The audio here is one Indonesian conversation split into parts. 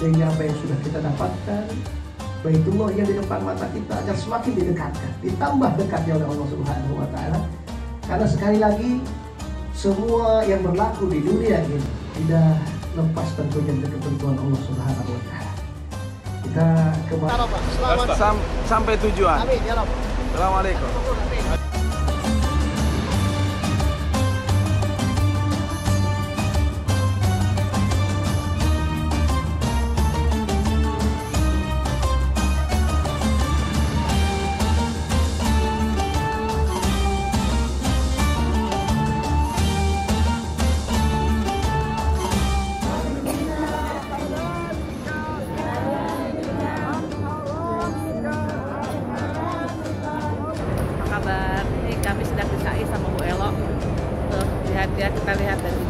sehingga apa yang sudah kita dapatkan Baitullah yang di depan mata kita agar semakin didekatkan, ditambah dekatnya oleh Allah Subhanahu wa taala. Karena sekali lagi semua yang berlaku di dunia ini tidak lepas tentunya dari ketentuan Allah Subhanahu wa taala. Kita kembali Sam sampai tujuan. Amin ya Rabb. Assalamualaikum. Lihat ya, kita lihat dari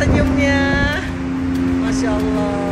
senyumnya? Masya Allah.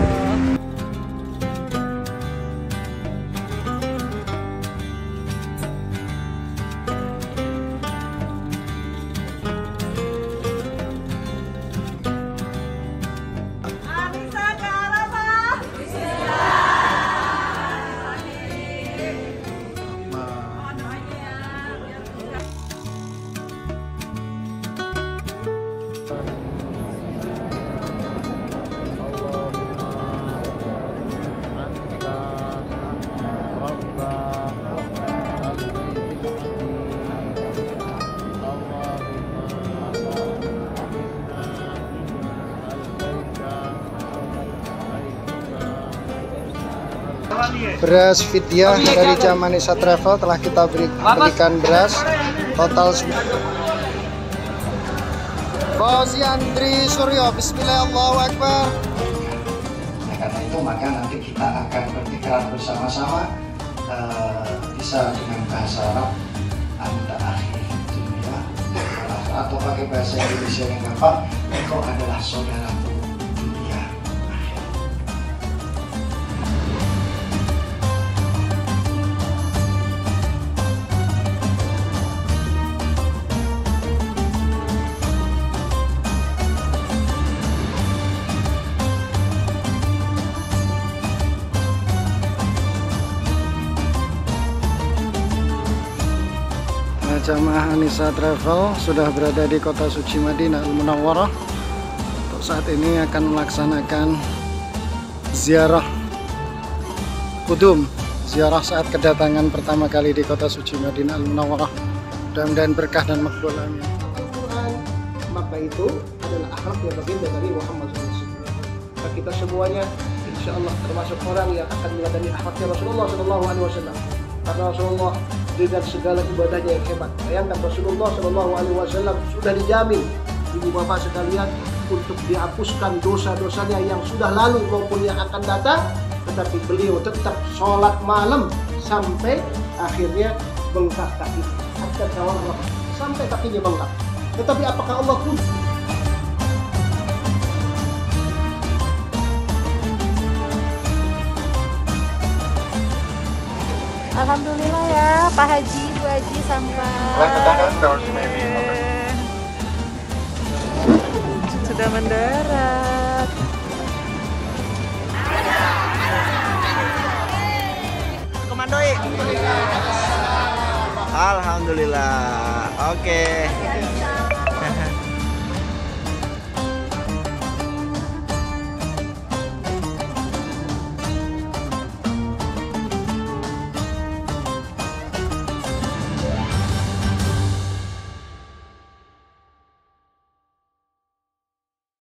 Beras Vidya dari Jamanisa Travel telah kita beri, berikan beras. Total Bos Yandri Suryo Bismillahirrahmanirrahim. Karena itu maka nanti kita akan bertikrar bersama-sama eh, bisa dengan bahasa Arab anda akhir dunia atau pakai bahasa Indonesia yang gampang engkau adalah saudaraku Jamaah Anissa Travel sudah berada di kota suci Madinah Al Munawwarah. Untuk saat ini akan melaksanakan ziarah kudum, ziarah saat kedatangan pertama kali di kota suci Madinah Al Munawwarah. Mudah-mudahan berkah dan makbul amin. Maka itu adalah akhlak yang baginda dari Muhammad SAW. Kita semuanya insya Allah termasuk orang yang akan meladani akhlaknya Rasulullah SAW. Karena Rasulullah dengan segala ibadahnya yang hebat. Bayangkan Rasulullah SAW sudah dijamin ibu bapak sekalian untuk dihapuskan dosa-dosanya yang sudah lalu maupun yang akan datang. Tetapi beliau tetap sholat malam sampai akhirnya bengkak kaki tawarrah sampai kakinya bengkak. Tetapi apakah Allah pun Alhamdulillah ya Pak Haji, Bu Haji sampai sudah mendarat. Komandoi. Alhamdulillah. Oke.